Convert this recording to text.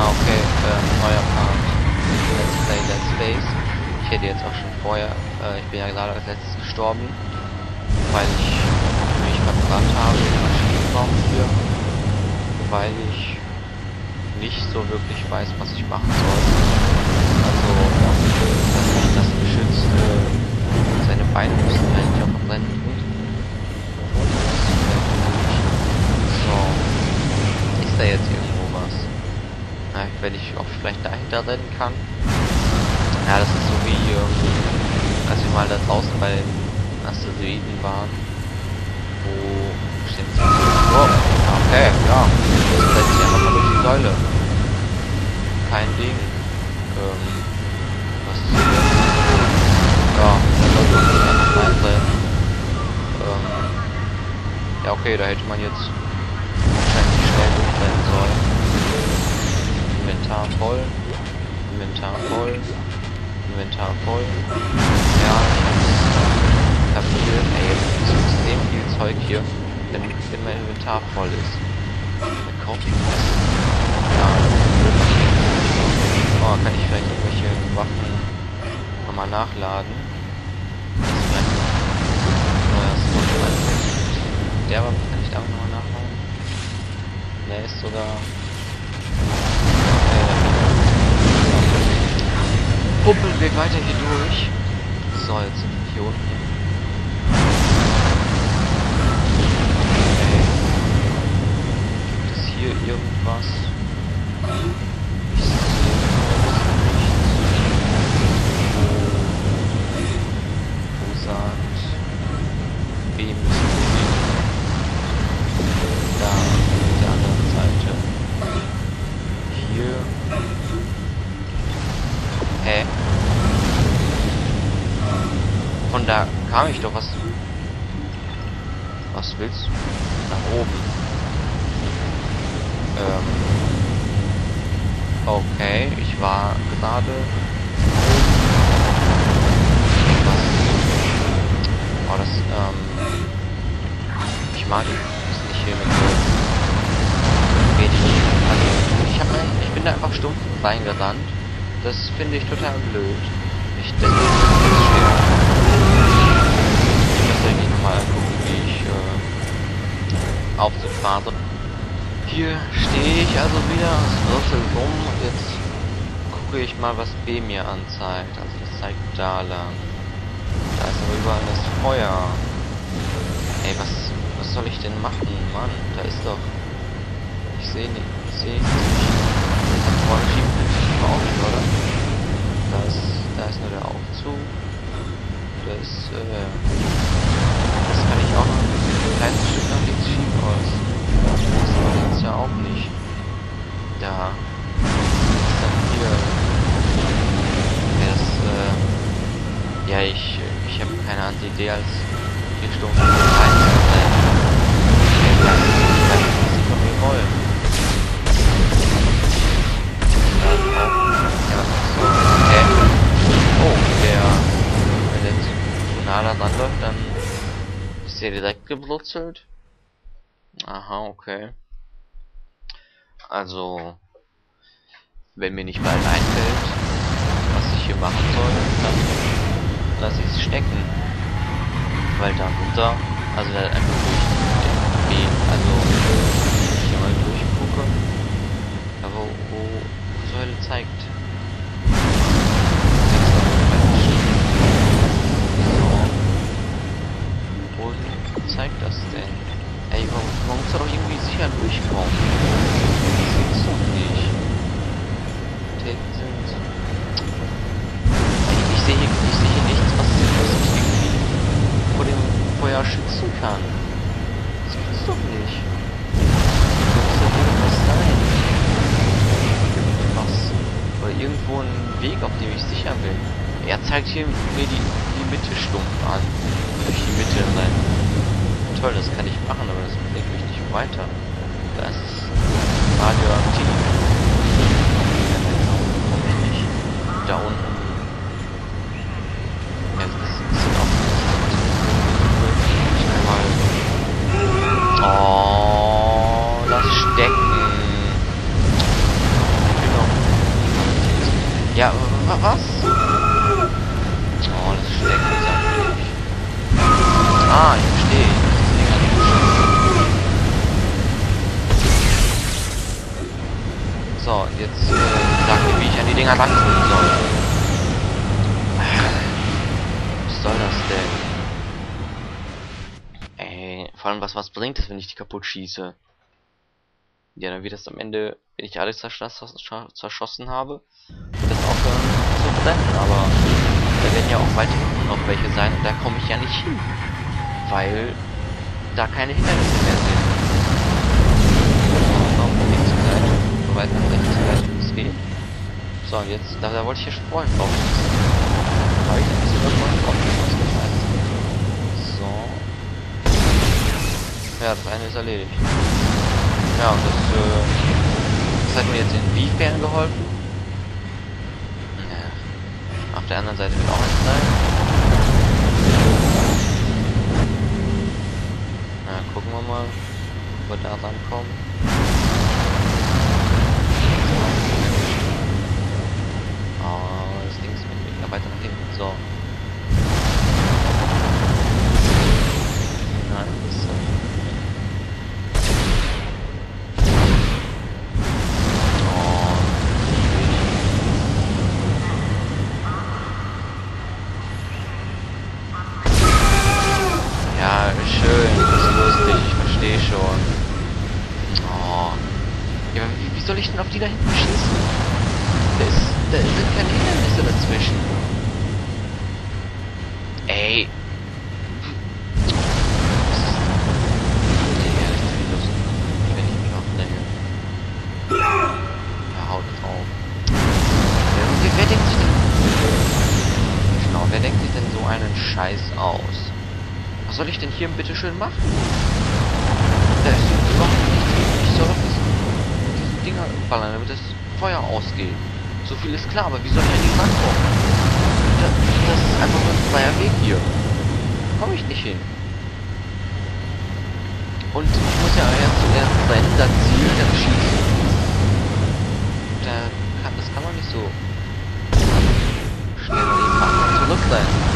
Ah, okay, äh, neuer Part. Let's Play Dead Space. Ich hätte jetzt auch schon vorher, äh, ich bin ja gerade als letztes gestorben, weil ich mich verbrannt habe im Maschinenraum hier, weil ich nicht so wirklich weiß, was ich machen soll. Also, dass mich das beschützte, seine Beine müssen eigentlich auch verbrennen und so, ist da jetzt? Ja, wenn ich auch vielleicht dahinter rennen kann. Ja, das ist so wie irgendwie, als wir mal da draußen bei den Asteroiden waren, wo steht Oh, okay, ja. Das setzt sich einfach mal durch die Säule. Kein Ding. Ähm, was ist hier? Ja, da sollte man einfach reinrennen. Ähm, ja, okay, da hätte man jetzt Inventar voll. Ja, ich hab's kapiert. Ey, extrem viel Zeug hier wenn, wenn mein Inventar voll ist. Dann kaufe ich was. Ja. Oh, kann ich vielleicht irgendwelche Waffen nochmal nachladen. Der aber kann ich da auch nochmal nachladen. Der ist sogar. Puppeln wir weiter hier durch. So, jetzt sind wir hier unten. hier irgendwas? Kam ich doch was. Was willst du? Nach oben. Ähm, okay, ich war gerade... Oh, das, ähm... Ich mag es nicht hier mit. Wenig... Also, ich, hab, ich bin da einfach stumpf reingerannt. Das finde ich total blöd. Ich denke, das ist schwer. Nochmal gucken, wie ich, äh, Aufzug hier stehe ich also wieder, es würfelt rum und jetzt gucke ich mal, was B mir anzeigt. Also das zeigt da lang. Da ist aber überall das Feuer. Ey, was, was soll ich denn machen? Mann, da ist doch... Ich sehe nicht, ich sehe nicht. Nicht oder? Da ist, da ist nur der Aufzug. Da ist, äh... Das kann ich gebrutzelt. Aha, okay. Also, wenn mir nicht bald einfällt, was ich hier machen soll, dann lasse ich es stecken. Weil darunter, also da einfach durch B, also ich hier mal durchgucke, aber wo Säule zeigt. Wo zeigt das denn? Ey, man, man muss doch irgendwie sicher durchkommen. Das gibt's doch nicht. Ey, ich sehe hier, ich sehe hier nichts, was, was mich irgendwie vor dem Feuer schützen kann. Das gibt's doch nicht. Da irgendwo ein Weg, auf dem ich sicher bin. Er zeigt hier mir die, die Mitte stumpf an. Durch die Mitte rein toll, das kann ich machen, aber das bringt mich nicht weiter. Das radioaktiv. Nicht. Da unten. Ja, das ist auch. Ich kann mal. Oh, das Stecken. Bin Ja, was? Jetzt äh, sag mir, wie ich an die Dinger lang soll. Was soll das denn? Ey, vor allem was was bringt es, wenn ich die kaputt schieße? Ja, dann wird das am Ende, wenn ich alles zerschossen habe, das aufhören zu brennen, aber da werden ja auch weiter noch welche sein und da komme ich ja nicht hin. Weil da keine Hindernisse mehr sind. So weit nach rechts vielleicht es geht. So, und jetzt, da, da wollte ich hier schon vorhin drauf irgendwann drauf So. Ja, das eine ist erledigt. Ja, und das, äh, das hat mir jetzt inwiefern geholfen? Ja. Auf der anderen Seite wird auch nichts sein. Na, gucken wir mal, ob wir da rankommen. Da hinten schießen. Da, ist, da sind keine Hindernisse dazwischen. Ey. wer denkt sich denn... Genau, wer denkt sich denn so einen Scheiß aus? Was soll ich denn hier bitte schön machen? Da ist überhaupt nichts. Ich soll doch Dinger ballern, damit das Feuer ausgeht. So viel ist klar, aber wie soll ich die rankommen? Das, das ist einfach nur ein freier Weg hier. Komme ich nicht hin. Und ich muss ja erst zuerst sein, dann zielen, dann schießen. Da kann, das kann man nicht so schnell eben machen. Zurück sein.